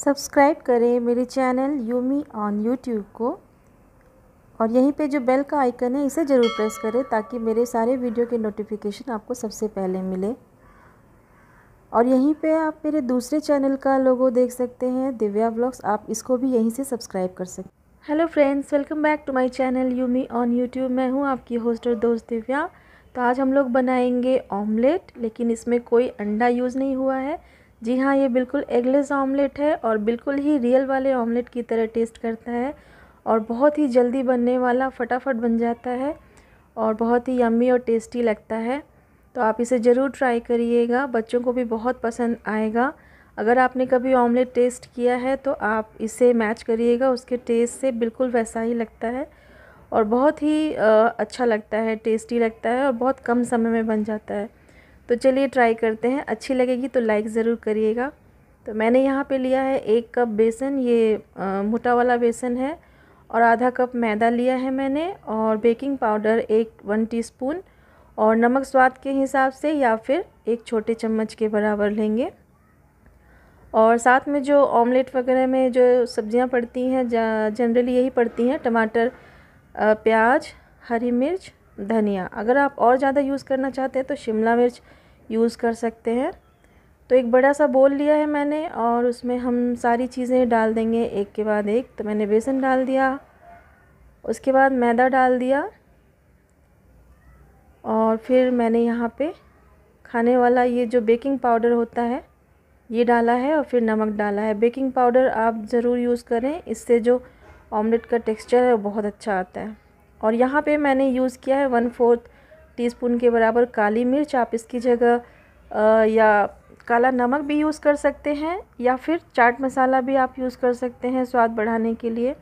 Subscribe करें मेरे channel Yumi on YouTube को। और यहीं पे जो बेल का आइकन है, इसे ज़रूर प्रेस करें ताकि मेरे सारे वीडियो के नोटिफिकेशन आपको सबसे पहले मिले। और यहीं पे आप मेरे दूसरे चैनल का लोगो देख सकते हैं, दिव्या ब्लॉग्स। आप इसको भी यहीं से सब्सक्राइब कर सकते hello friends, welcome back to my channel Yumi on YouTube. मैं हूँ आपकी होस्ट और दोस्त दिव्या। तो आज हम लोग बनाएँगे ऑमलेट, लेकिन इसमें कोई अंडा यूज़ नहीं हुआ है। जी हाँ ये बिल्कुल एगलेस ऑमलेट है और बिल्कुल ही रियल वाले ऑमलेट की तरह टेस्ट करता है और बहुत ही जल्दी बनने वाला फटाफट बन जाता है और बहुत ही यम्मी और टेस्टी लगता है। तो आप इसे ज़रूर ट्राई करिएगा, बच्चों को भी बहुत पसंद आएगा। अगर आपने कभी ऑमलेट टेस्ट किया है तो आप इसे मैच करिएगा, उसके टेस्ट से बिल्कुल वैसा ही लगता है और बहुत ही अच्छा लगता है, टेस्टी लगता है और बहुत कम समय में बन जाता है। तो चलिए ट्राई करते हैं। अच्छी लगेगी तो लाइक ज़रूर करिएगा। तो मैंने यहाँ पे लिया है एक कप बेसन, ये मोटा वाला बेसन है और आधा कप मैदा लिया है मैंने और बेकिंग पाउडर एक, वन टीस्पून और नमक स्वाद के हिसाब से या फिर एक छोटे चम्मच के बराबर लेंगे। और साथ में जो ऑमलेट वगैरह में जो सब्ज़ियाँ पड़ती हैं जनरली यही पड़ती हैं, टमाटर प्याज, हरी मिर्च, धनिया। अगर आप और ज़्यादा यूज़ करना चाहते हैं तो शिमला मिर्च यूज़ कर सकते हैं। तो एक बड़ा सा बोल लिया है मैंने और उसमें हम सारी चीज़ें डाल देंगे। एक के बाद एक तो मैंने बेसन डाल दिया। उसके बाद मैदा डाल दिया। और फिर मैंने यहाँ पे खाने वाला ये जो बेकिंग पाउडर होता है, ये डाला है और फिर नमक डाला है। बेकिंग पाउडर आप ज़रूर यूज़ करें, इससे जो ऑमलेट का टेक्सचर है वो बहुत अच्छा आता है। और यहाँ पे मैंने यूज़ किया है वन फोर्थ टीस्पून के बराबर काली मिर्च आप इसकी जगह या काला नमक भी यूज़ कर सकते हैं, या फिर चाट मसाला भी आप यूज़ कर सकते हैं स्वाद बढ़ाने के लिए।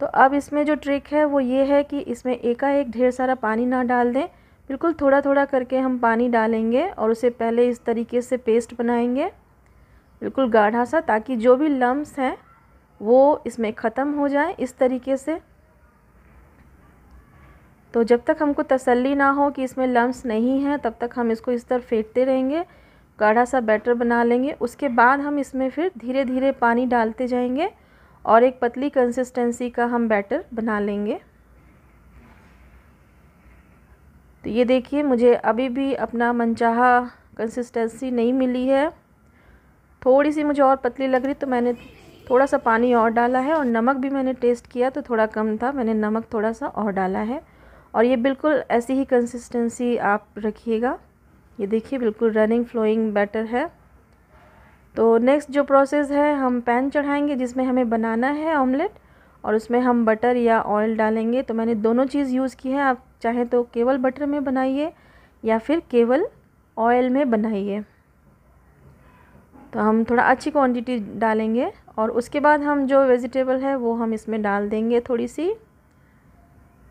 तो अब इसमें जो ट्रिक है वो ये है कि इसमें एकाएक ढेर सारा पानी ना डाल दें। बिल्कुल थोड़ा थोड़ा करके हम पानी डालेंगे और उसे पहले इस तरीके से पेस्ट बनाएँगे। बिल्कुल गाढ़ा सा, ताकि जो भी लम्स हैं वो इसमें ख़त्म हो जाए इस तरीके से। तो जब तक हमको तसल्ली ना हो कि इसमें लम्स नहीं है, तब तक हम इसको इस तरह फेंटते रहेंगे, गाढ़ा सा बैटर बना लेंगे। उसके बाद हम इसमें फिर धीरे धीरे पानी डालते जाएँगे और एक पतली कंसिस्टेंसी का हम बैटर बना लेंगे। तो ये देखिए, मुझे अभी भी अपना मनचाहा कंसिस्टेंसी नहीं मिली है। थोड़ी सी मुझे और पतली लग रही तो मैंने थोड़ा सा पानी और डाला है और नमक भी मैंने टेस्ट किया तो थोड़ा कम था, मैंने नमक थोड़ा सा और डाला है। और ये बिल्कुल ऐसी ही कंसिस्टेंसी आप रखिएगा। ये देखिए, बिल्कुल रनिंग फ्लोइंग बैटर है। तो नेक्स्ट जो प्रोसेस है, हम पैन चढ़ाएँगे, जिसमें हमें बनाना है ऑमलेट और उसमें हम बटर या ऑयल डालेंगे। तो मैंने दोनों चीज़ यूज़ की है। आप चाहें तो केवल बटर में बनाइए, या फिर केवल ऑयल में बनाइए। तो हम थोड़ा अच्छी क्वांटिटी डालेंगे, और उसके बाद हम जो वेजिटेबल है, वो हम इसमें डाल देंगे थोड़ी सी।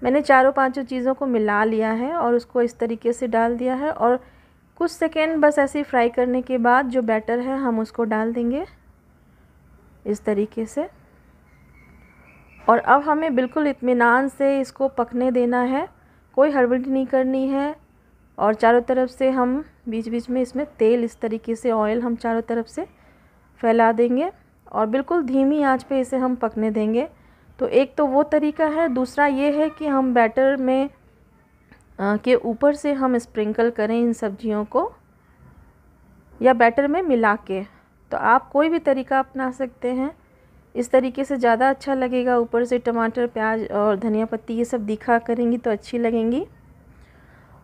मैंने चारों पाँचों चीज़ों को मिला लिया है और उसको इस तरीके से डाल दिया है और कुछ सेकेंड बस ऐसे ही फ्राई करने के बाद जो बैटर है हम उसको डाल देंगे इस तरीके से। और अब हमें बिल्कुल इत्मीनान से इसको पकने देना है। कोई हड़बड़ी नहीं करनी है और चारों तरफ़ से हम बीच बीच में इसमें तेल इस तरीके से ऑयल हम चारों तरफ़ से फैला देंगे और बिल्कुल धीमी आँच पे इसे हम पकने देंगे। तो एक तो वो तरीका है दूसरा ये है कि हम बैटर में आ, के ऊपर से हम स्प्रिंकल करें इन सब्जियों को या बैटर में मिला के। तो आप कोई भी तरीका अपना सकते हैं। इस तरीके से ज़्यादा अच्छा लगेगा ऊपर से टमाटर प्याज और धनिया पत्ती ये सब दिखा करेंगी तो अच्छी लगेंगी।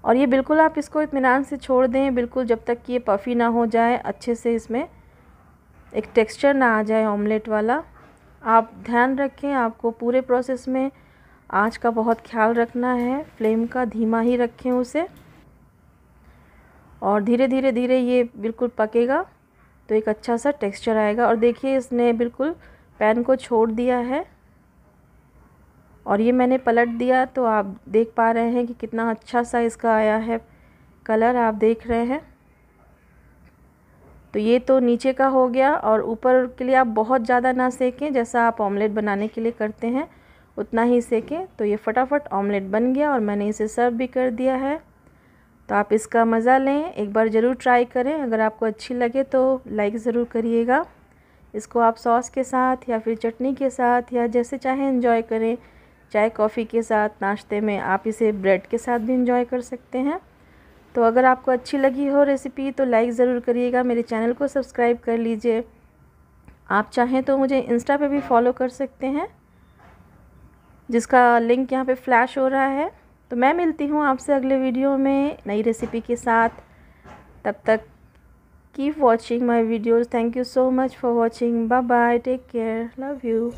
और ये बिल्कुल आप इसको इतमान से छोड़ दें बिल्कुल जब तक कि ये पफ़ी ना हो जाए अच्छे से इसमें एक टेक्सचर ना आ जाए ऑमलेट वाला। आप ध्यान रखें, आपको पूरे प्रोसेस में आँच का बहुत ख्याल रखना है। फ्लेम का धीमा ही रखें उसे। और धीरे धीरे धीरे ये बिल्कुल पकेगा तो एक अच्छा सा टेक्सचर आएगा। और देखिए, इसने बिल्कुल पैन को छोड़ दिया है। और ये मैंने पलट दिया तो आप देख पा रहे हैं कि कितना अच्छा सा इसका आया है। कलर आप देख रहे हैं। तो ये तो नीचे का हो गया और ऊपर के लिए आप बहुत ज़्यादा ना सेकें, जैसा आप ऑमलेट बनाने के लिए करते हैं, उतना ही सेकें। तो ये फटाफट ऑमलेट बन गया और मैंने इसे सर्व भी कर दिया है। तो आप इसका मज़ा लें, एक बार ज़रूर ट्राई करें, अगर आपको अच्छी लगे तो लाइक ज़रूर करिएगा। इसको आप सॉस के साथ या फिर चटनी के साथ या जैसे चाहे इंजॉय करें। चाय, कॉफ़ी के साथ नाश्ते में आप इसे ब्रेड के साथ भी इंजॉय कर सकते हैं। तो अगर आपको अच्छी लगी हो रेसिपी तो लाइक ज़रूर करिएगा, मेरे चैनल को सब्सक्राइब कर लीजिए। आप चाहें तो मुझे इंस्टा पे भी फॉलो कर सकते हैं, जिसका लिंक यहाँ पे फ्लैश हो रहा है। तो मैं मिलती हूँ आपसे अगले वीडियो में नई रेसिपी के साथ। तब तक keep watching my videos thank you so much for watching bye bye take care love you